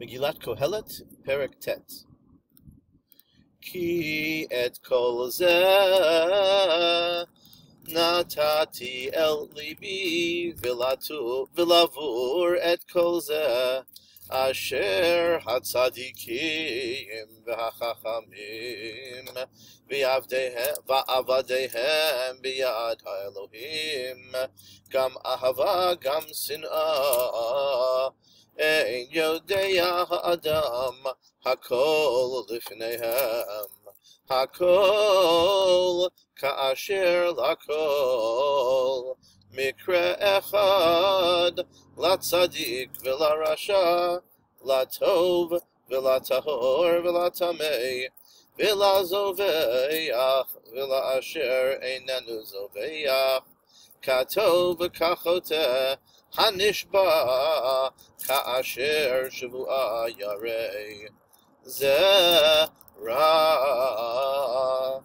Megillat Kohelet, Perek Tet. Ki et kol zeh natati el libi vilatu vilavur et kol zeh asher hatzadikim v'hachachamim v'avadehem biyad ha'elohim gam ahava gam sin'ah ein יודע האדם הכל לפניהם, הכל כאשר לכל, מקרה אחד לצדיק ולרשע, לטוב ולטהור ולטמא, ולזובח ולאשר איננו זובח, כטוב וכחוטא הנשבע כאשר שבועה ירא זה רע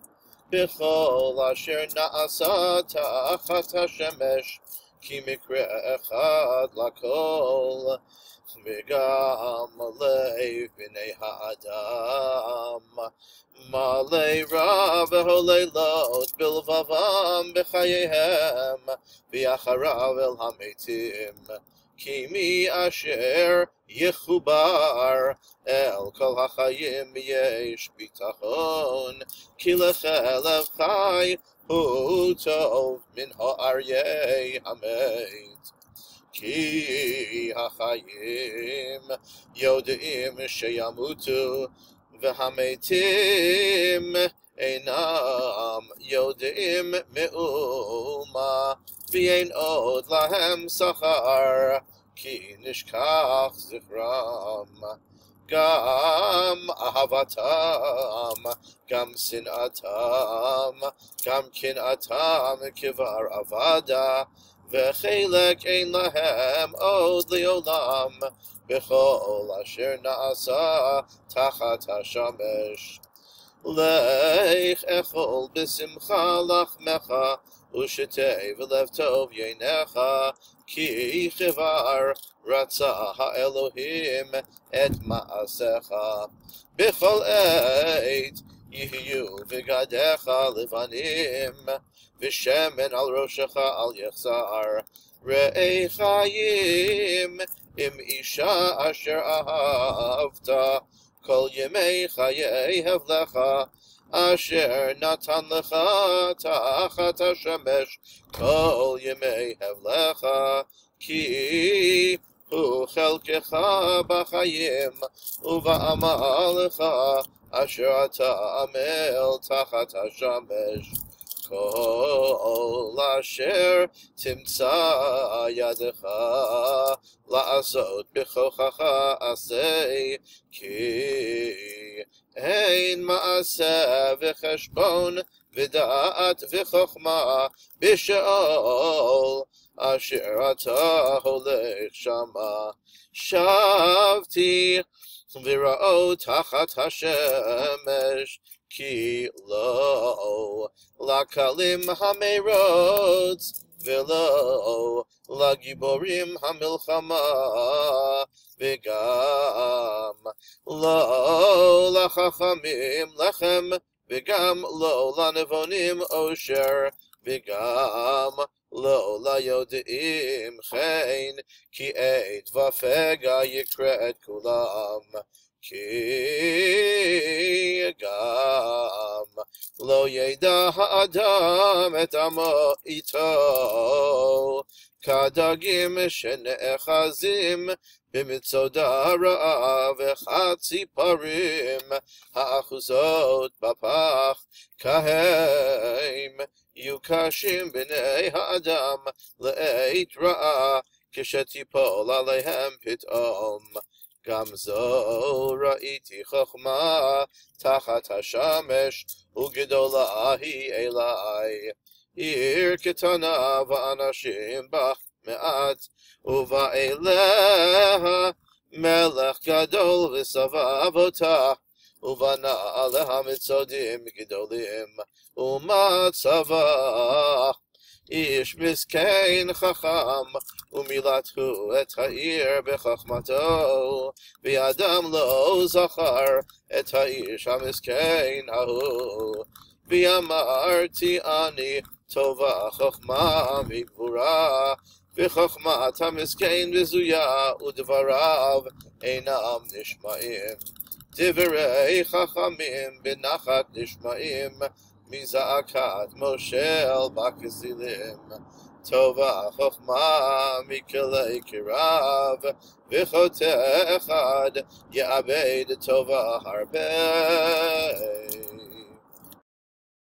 בכל אשר נעשה תחת השמש כי מקרה אחד לכל וגם לב בני האדם מלא רע והוללות בלבבם בחייהם ואחריו אל המתים כי מי אשר יחובר אל כל החיים יש ביטחון כי לכלב חי הוא טוב מן האריה המת כי החיים יודעים שימותו והמתים אינם יודעים מאומה ואין עוד להם שכר כי נשכח זכרם גם אהבתם, גם שנאתם, גם קנאתם כבר אבדה וחלק אין להם עוד לעולם בכל אשר נעשה תחת השמש. לך אכול בשמחה לחמך ושתה ולב טוב ינך כי כבר רצה האלוהים את מעשיך בכל עת יהיו בגדיך לבנים ושמן על ראשך אל יחסר ראה חיים עם אישה אשר אהבת כל ימי חיי הבלך אשר נתן לך תחת השמש כל ימי הבלך כי הוא חלקך בחיים ובעמלך אשר אתה עמל תחת השמש כל אשר תמצא ידך לעשות בכוחך עשה כי אין מעשה וחשבון ודעת וחוכמה בשאול אשר אתה הולך שמה. שבתי וראו תחת השמש כי לא לקלים המרוץ ולא לגיבורים המלחמה וגם לא לחכמים לחם וגם לא לנבונים אושר וגם לא ליודעים חן כי עת ופגע יקרא את כולם. כי גם לא ידע האדם את עמו איתו, כדגים שנאחזים במצודה רעה וכציפורים האחוזות בפח, כהם יהיו קשים בני האדם לעת רעה כשתיפול עליהם פתאום. גם זו ראיתי חכמה תחת השמש, וגדולה היא אליי. עיר קטנה ואנשים בה מעט, ובא אליה מלך גדול וסבב אותה. ובנה עליה מצודים גדולים, ומצבה איש מסכן חכם, ומילתו את העיר בחכמתו, ואדם לא זכר את האיש המסכן ההוא. ואמרתי אני טובה חכמה מגבורה, וחכמת המסכן בזויה, ודבריו אינם נשמעים. דברי חכמים בנחת נשמעים, מזעקת מושל בכסילים. טובה חכמה מכלי קרב, וחוטא אחד יאבד טובה הרבה.